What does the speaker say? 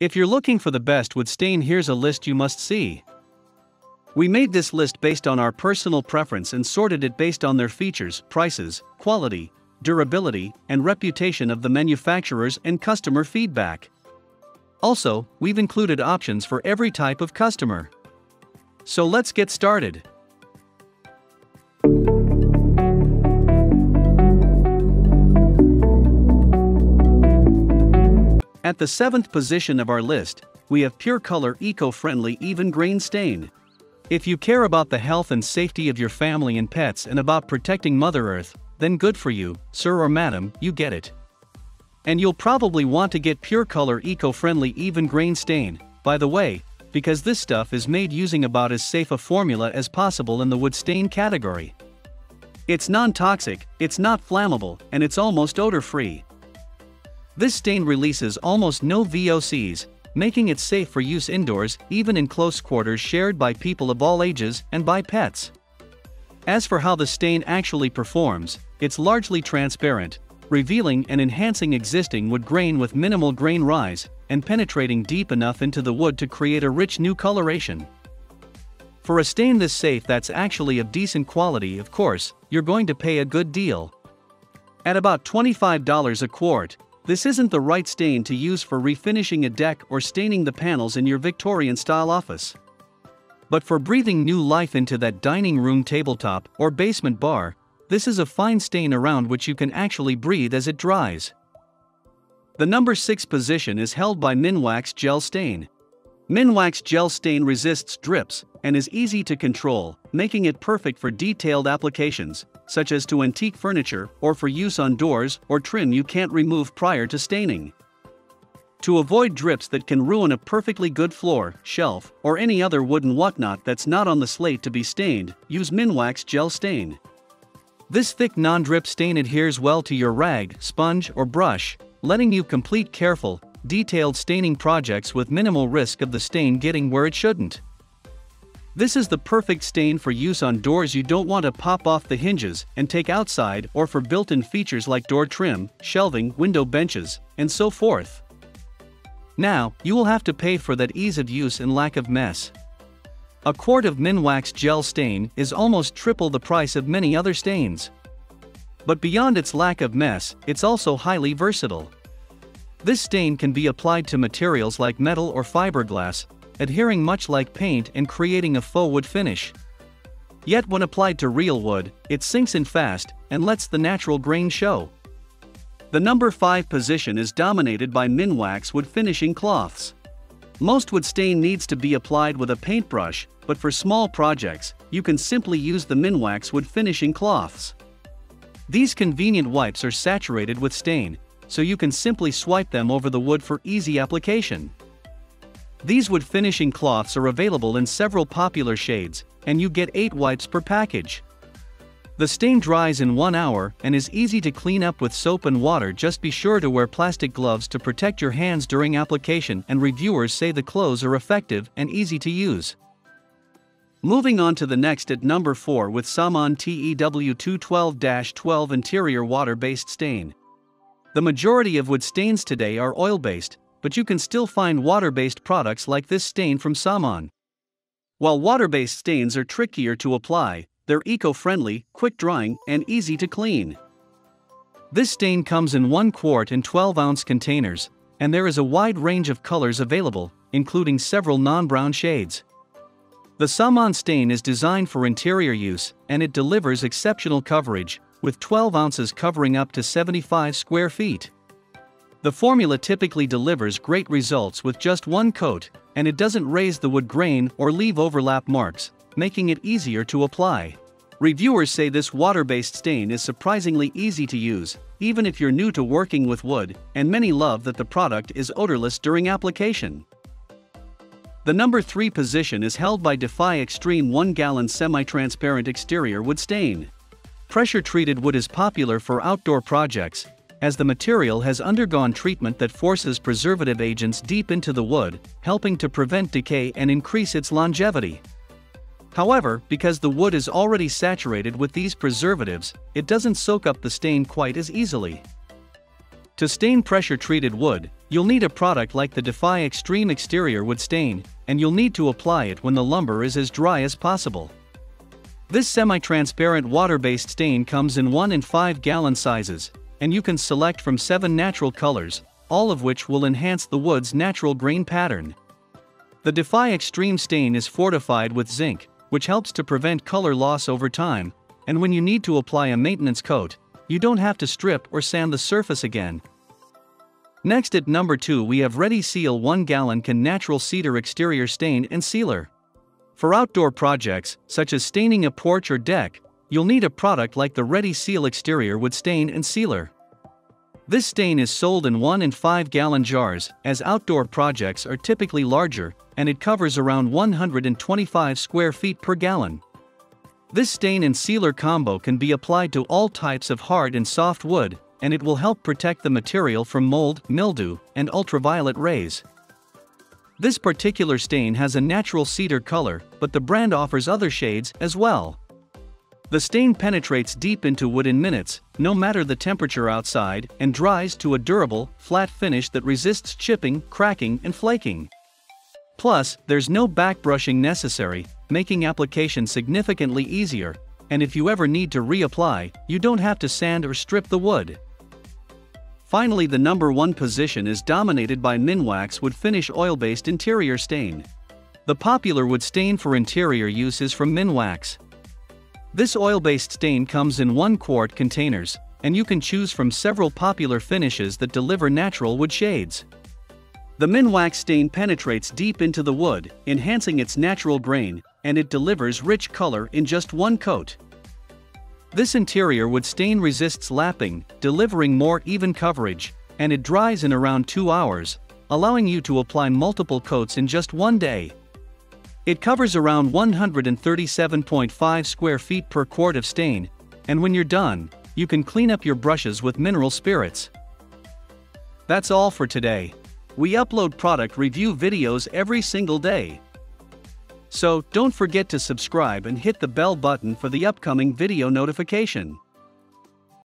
If you're looking for the best wood stain here's a list you must see. We made this list based on our personal preference and sorted it based on their features, prices, quality, durability, and reputation of the manufacturers and customer feedback. Also, we've included options for every type of customer. So let's get started. At the seventh position of our list, we have Pure Color Eco Friendly Even Grain Stain. If you care about the health and safety of your family and pets and about protecting Mother Earth, then good for you, sir or madam, you get it. And you'll probably want to get Pure Color Eco Friendly Even Grain Stain, by the way, because this stuff is made using about as safe a formula as possible in the wood stain category. It's non toxic, it's not flammable, and it's almost odor free. This stain releases almost no VOCs, making it safe for use indoors, even in close quarters shared by people of all ages and by pets. As for how the stain actually performs, it's largely transparent, revealing and enhancing existing wood grain with minimal grain rise, and penetrating deep enough into the wood to create a rich new coloration. For a stain this safe that's actually of decent quality, of course, you're going to pay a good deal. At about $25 a quart, this isn't the right stain to use for refinishing a deck or staining the panels in your Victorian style office. But for breathing new life into that dining room tabletop or basement bar, this is a fine stain around which you can actually breathe as it dries. The number 6 position is held by Minwax Gel Stain. Minwax Gel Stain resists drips and is easy to control, making it perfect for detailed applications, such as to antique furniture or for use on doors or trim you can't remove prior to staining. To avoid drips that can ruin a perfectly good floor, shelf, or any other wooden whatnot that's not on the slate to be stained, use Minwax Gel Stain. This thick non-drip stain adheres well to your rag, sponge, or brush, letting you complete careful, detailed staining projects with minimal risk of the stain getting where it shouldn't. This is the perfect stain for use on doors you don't want to pop off the hinges and take outside or for built-in features like door trim, shelving, window benches, and so forth. Now, you will have to pay for that ease of use and lack of mess. A quart of Minwax gel stain is almost triple the price of many other stains. But beyond its lack of mess, it's also highly versatile. This stain can be applied to materials like metal or fiberglass, adhering much like paint and creating a faux wood finish. Yet when applied to real wood, it sinks in fast and lets the natural grain show. The number 5 position is dominated by Minwax wood finishing cloths. Most wood stain needs to be applied with a paintbrush, but for small projects, you can simply use the Minwax wood finishing cloths. These convenient wipes are saturated with stain, so you can simply swipe them over the wood for easy application. These wood finishing cloths are available in several popular shades, and you get 8 wipes per package. The stain dries in 1 hour and is easy to clean up with soap and water just be sure to wear plastic gloves to protect your hands during application and reviewers say the clothes are effective and easy to use. Moving on to the next at number 4 with SamaN TEW212-12 Interior Water-Based Stain. The majority of wood stains today are oil-based, but you can still find water-based products like this stain from SamaN. While water-based stains are trickier to apply, they're eco-friendly, quick-drying, and easy to clean. This stain comes in 1 quart and 12-ounce containers, and there is a wide range of colors available, including several non-brown shades. The SamaN stain is designed for interior use, and it delivers exceptional coverage, with 12 ounces covering up to 75 square feet. The formula typically delivers great results with just one coat, and it doesn't raise the wood grain or leave overlap marks, making it easier to apply. Reviewers say this water-based stain is surprisingly easy to use, even if you're new to working with wood, and many love that the product is odorless during application. The number 3 position is held by Defy Extreme 1-gallon semi-transparent exterior wood stain. Pressure-treated wood is popular for outdoor projects, as the material has undergone treatment that forces preservative agents deep into the wood, helping to prevent decay and increase its longevity. However, because the wood is already saturated with these preservatives, it doesn't soak up the stain quite as easily. To stain pressure-treated wood, You'll need a product like the Defy Extreme Exterior Wood Stain, and you'll need to apply it when the lumber is as dry as possible. This semi-transparent water-based stain comes in 1 and 5 gallon sizes, and you can select from 7 natural colors, all of which will enhance the wood's natural grain pattern. The Defy Extreme stain is fortified with zinc, which helps to prevent color loss over time, and when you need to apply a maintenance coat, you don't have to strip or sand the surface again, Next at number 2 we have Ready Seal 1 gallon can natural cedar exterior stain and sealer. For outdoor projects, such as staining a porch or deck, you'll need a product like the Ready Seal exterior wood stain and sealer. This stain is sold in 1 and 5 gallon jars, as outdoor projects are typically larger, and it covers around 125 square feet per gallon. This stain and sealer combo can be applied to all types of hard and soft wood, and it will help protect the material from mold, mildew, and ultraviolet rays. This particular stain has a natural cedar color, but the brand offers other shades as well. The stain penetrates deep into wood in minutes, no matter the temperature outside, and dries to a durable, flat finish that resists chipping, cracking, and flaking. Plus, there's no backbrushing necessary, making application significantly easier, and if you ever need to reapply, you don't have to sand or strip the wood. Finally the number one position is dominated by Minwax wood finish oil-based interior stain. The popular wood stain for interior use is from Minwax. This oil-based stain comes in 1 quart containers, and you can choose from several popular finishes that deliver natural wood shades. The Minwax stain penetrates deep into the wood, enhancing its natural grain, and it delivers rich color in just one coat. This interior wood stain resists lapping, delivering more even coverage, and it dries in around 2 hours, allowing you to apply multiple coats in just one day. It covers around 137.5 square feet per quart of stain, and when you're done, you can clean up your brushes with mineral spirits. That's all for today. We upload product review videos every single day. So, don't forget to subscribe and hit the bell button for the upcoming video notification.